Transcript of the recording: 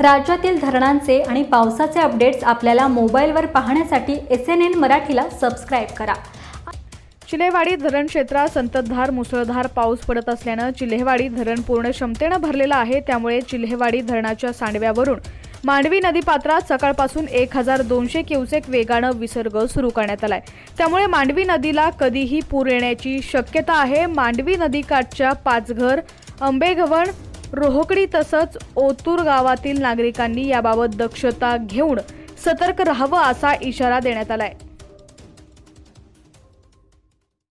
राज्यातील धरणांचे आणि पावसाचे अपडेट्स आपल्याला मोबाईलवर पाहण्यासाठी एस एन एन मराठीला सबस्क्राईब करा. चिल्हेवाडी धरण क्षेत्रात संततधार मुसळधार पाऊस पडत असल्यानं चिल्हेवाडी धरण पूर्ण क्षमतेनं भरलेलं आहे. त्यामुळे चिल्हेवाडी धरणाच्या सांडव्यावरून मांडवी नदीपात्रात सकाळपासून एक हजार दोनशे क्युसेक वेगानं विसर्ग सुरू करण्यात आलाय. त्यामुळे मांडवी नदीला कधीही पूर येण्याची शक्यता आहे. मांडवी नदीकाठच्या पाचघर आंबेगव्हाण रोहकडी तसंच ओतूर गावातील नागरिकांनी याबाबत दक्षता घेऊन सतर्क राहावं असा इशारा देण्यात आलाय.